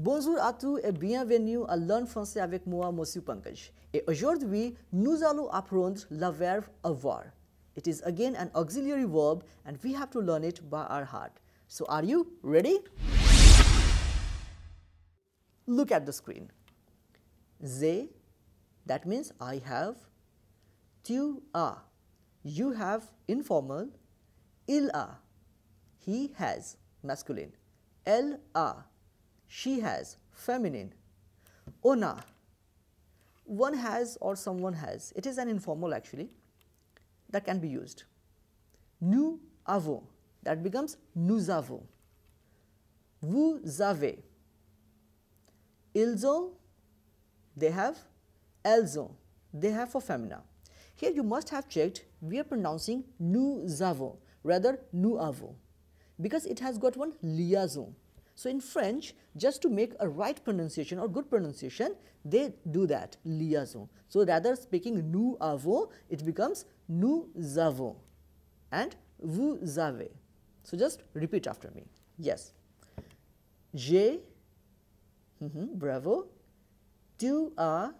Bonjour à tous et bienvenue à Learn français avec moi, Monsieur Pankaj. Et aujourd'hui, nous allons apprendre le verbe avoir. It is again an auxiliary verb and we have to learn it by our heart. So are you ready? Look at the screen. J'ai, that means I have. Tu as, you have informal. Il a, he has masculine. Elle a, she has feminine. Ona, one has or someone has. It is an informal actually that can be used. Nous avons, that becomes nous avons. Vous avez. Ils ont, they have. Elles ont, they have for femina. Here you must have checked we are pronouncing nous avons rather nous avons because it has got one liaison. So in French, just to make a right pronunciation or good pronunciation, they do that liaison. So rather speaking nous avons, it becomes nous avons and vous avez. So just repeat after me. Yes. J'ai, mm -hmm, bravo. Tu as,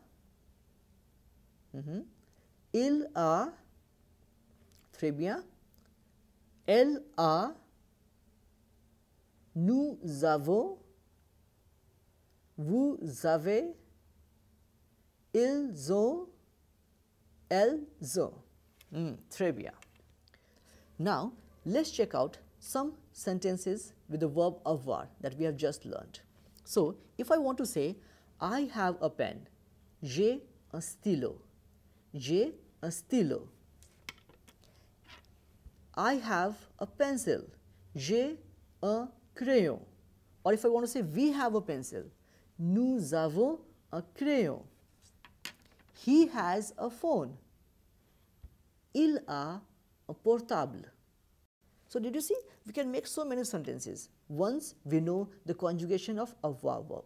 mm -hmm, il a, très bien. Elle a, nous avons, vous avez, ils ont, elles ont. Mm, très bien. Now, let's check out some sentences with the verb avoir that we have just learned. So, if I want to say, I have a pen, j'ai un stylo, j'ai un stylo. I have a pencil, j'ai un crayon. Or if I want to say we have a pencil, nous avons un crayon. He has a phone. Il a un portable. So did you see? We can make so many sentences once we know the conjugation of avoir verb.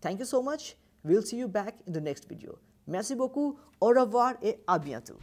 Thank you so much. We'll see you back in the next video. Merci beaucoup. Au revoir et à bientôt.